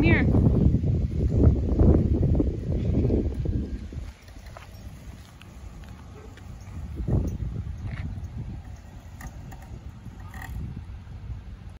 Come here.